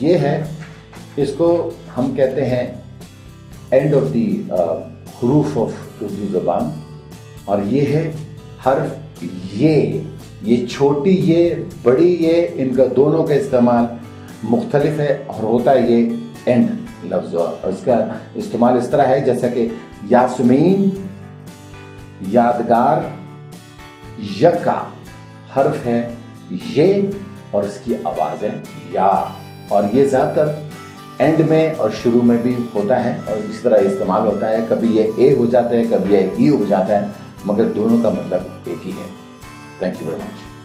ये है, इसको हम कहते हैं एंड ऑफ़ दी हरूफ ऑफ़ उर्दू जबान। और ये है हर्फ ये ये छोटी, ये बड़ी, ये इनका दोनों का इस्तेमाल मुख्तलिफ़ है और होता है ये एंड लफ्ज। और इसका इस्तेमाल इस तरह है, जैसा कि यासमीन, यादगार, यका, हर्फ है ये और इसकी आवाज़ है या। और ये ज़्यादातर एंड में और शुरू में भी होता है और इस तरह इस्तेमाल होता है। कभी ये ए हो जाता है, कभी ये ई हो जाता है, मगर दोनों का मतलब एक ही है। Thank you very much